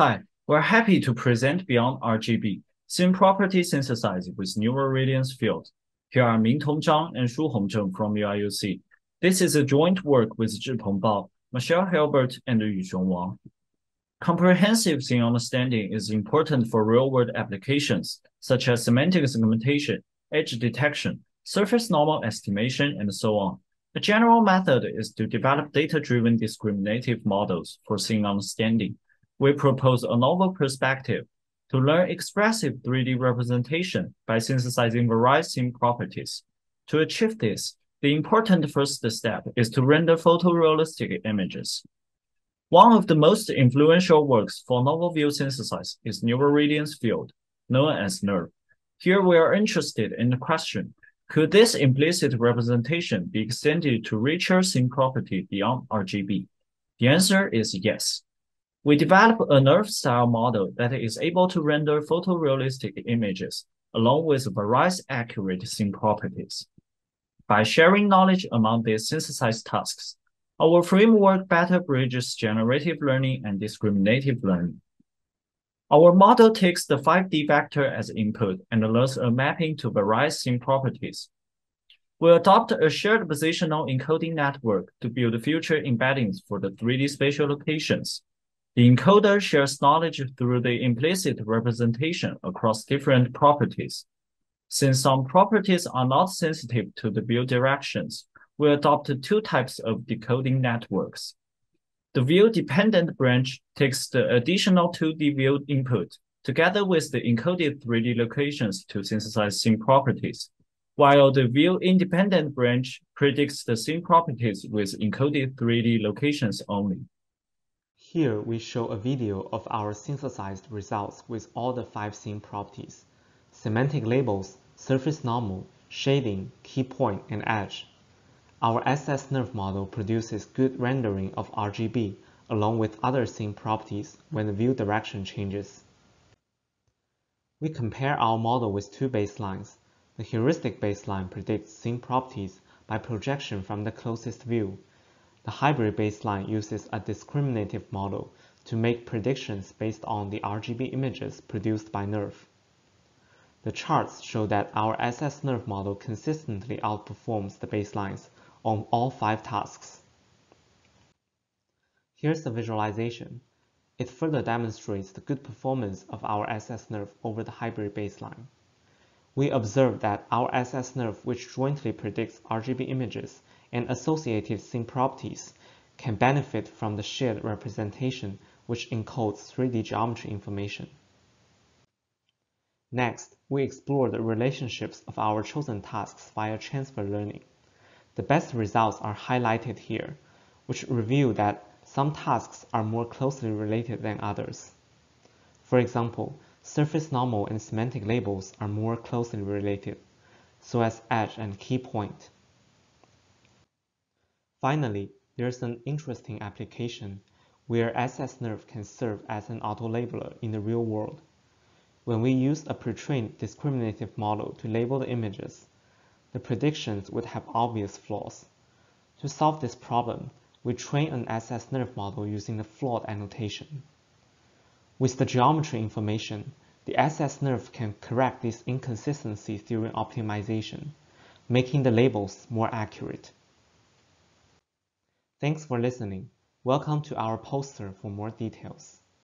Hi, we're happy to present Beyond RGB, Scene Property Synthesized with Neural Radiance Field. Here are Ming Tong Zhang and Shu Hong Hongzheng from UIUC. This is a joint work with Zhipeng Bao, Martial Hebert, and Yuxiong Wang. Comprehensive scene understanding is important for real-world applications, such as semantic segmentation, edge detection, surface normal estimation, and so on. A general method is to develop data-driven discriminative models for scene understanding. We propose a novel perspective to learn expressive 3D representation by synthesizing various scene properties. To achieve this, the important first step is to render photorealistic images. One of the most influential works for novel view synthesis is Neural Radiance Field, known as NeRF. Here we are interested in the question, could this implicit representation be extended to richer scene property beyond RGB? The answer is yes. We develop a NeRF-style model that is able to render photorealistic images along with various accurate scene properties. By sharing knowledge among these synthesized tasks, our framework better bridges generative learning and discriminative learning. Our model takes the 5D vector as input and learns a mapping to various scene properties. We adopt a shared positional encoding network to build future embeddings for the 3D spatial locations. The encoder shares knowledge through the implicit representation across different properties. Since some properties are not sensitive to the view directions, we adopt two types of decoding networks. The view-dependent branch takes the additional 2D view input together with the encoded 3D locations to synthesize scene properties, while the view-independent branch predicts the scene properties with encoded 3D locations only. Here we show a video of our synthesized results with all the five scene properties, semantic labels, surface normal, shading, key point, and edge. Our SS-NeRF model produces good rendering of RGB along with other scene properties when the view direction changes. We compare our model with two baselines. The heuristic baseline predicts scene properties by projection from the closest view. The hybrid baseline uses a discriminative model to make predictions based on the RGB images produced by NeRF. The charts show that our SS-NeRF model consistently outperforms the baselines on all five tasks. Here's the visualization. It further demonstrates the good performance of our SS-NeRF over the hybrid baseline. We observe that our SS-NeRF, which jointly predicts RGB images and associated scene properties, can benefit from the shared representation which encodes 3D geometry information. Next, we explore the relationships of our chosen tasks via transfer learning. The best results are highlighted here, which reveal that some tasks are more closely related than others. For example, surface normal and semantic labels are more closely related, so as edge and key point. Finally, there's an interesting application where SS-NeRF can serve as an auto-labeler in the real world. When we use a pre-trained discriminative model to label the images, the predictions would have obvious flaws. To solve this problem, we train an SS-NeRF model using the flawed annotation. With the geometry information, the SS-NeRF can correct these inconsistencies during optimization, making the labels more accurate. Thanks for listening. Welcome to our poster for more details.